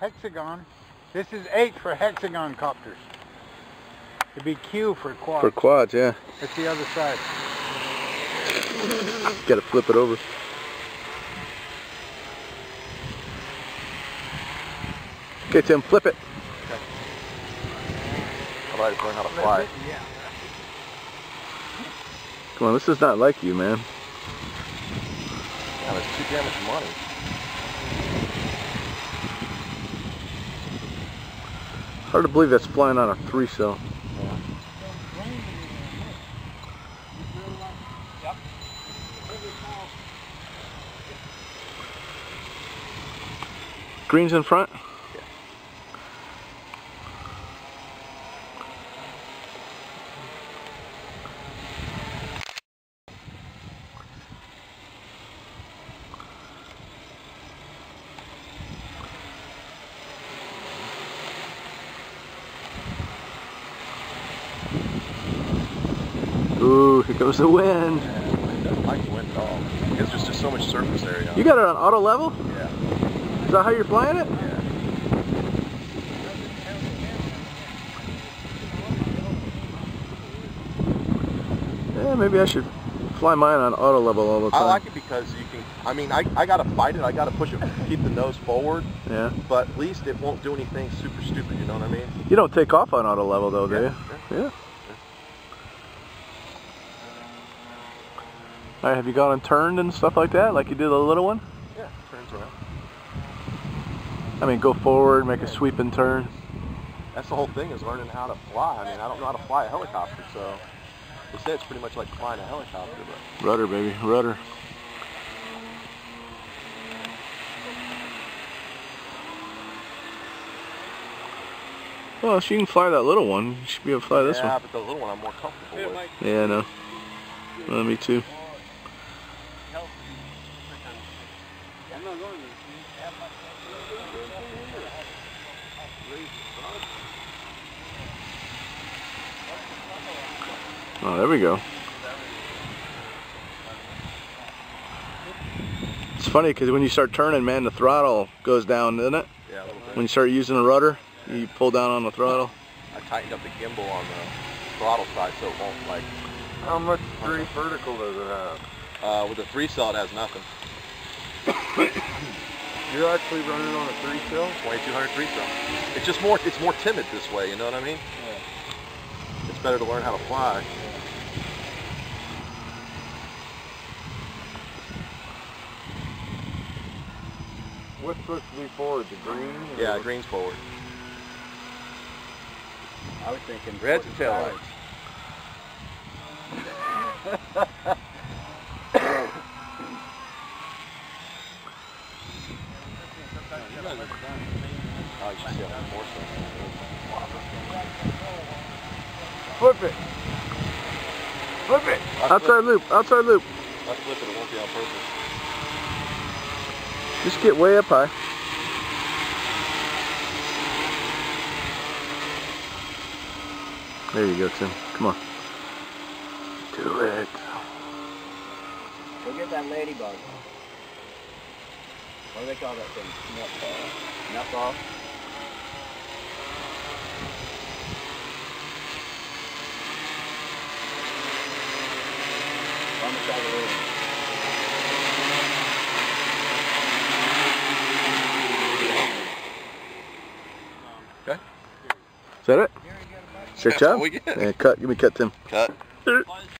hexagon. This is H for hexagon copters. It'd be Q for quad. For quads, yeah. That's the other side. Gotta flip it over. Okay, Tim, flip it. I'd like to learn how to fly. Yeah. Come on, this is not like you, man. Yeah, that's too damn much money. Hard to believe that's flying on a three cell. Greens in front? Here goes the wind. Yeah, I like the wind at all. It's just, just so much surface area. You got it on auto level? Yeah. Is that how you're flying it? Yeah. Yeah, maybe I should fly mine on auto level all the time. I like it because you can, I mean, I, I gotta fight it, I gotta push it, keep the nose forward, Yeah. but at least it won't do anything super stupid, you know what I mean? You don't take off on auto level though, do Yeah, you? Yeah. All right, have you gone and turned and stuff like that, like you did the little one? Yeah, turns around. I mean, go forward, make a sweep and turn. That's the whole thing is learning how to fly. I mean, I don't know how to fly a helicopter, so they say it's pretty much like flying a helicopter, but Rudder, baby, rudder. Well, if you can fly that little one, you should be able to fly this one. yeah, but the little one I'm more comfortable with. Yeah, I know. Well, me too. Oh, there we go. It's funny because when you start turning, man, the throttle goes down, doesn't it? Yeah, a little bit. When you start using the rudder, you pull down on the throttle. I tightened up the gimbal on the throttle side so it won't like. How much three vertical does it have? Uh, with the three cell, it has nothing. You're actually running on a three cell? 2200 three cell. It's just more. It's more timid this way. You know what I mean? Yeah. It's better to learn how to fly. What's supposed to be forward? The green? Yeah, what? green's forward. I was thinking Red's the tail lights. Oh, you should see how much more stuff. Flip it. Flip it. I Outside loop, outside loop. I flip it. It won't be on purpose. Just get way up high. There you go, Tim. Come on. Do it. Go get that ladybug. What do they call that thing? Nut ball. On the side of the room. Is that it? Good That's job. all. Yeah, cut. Give me cut, Tim. Cut. Fly the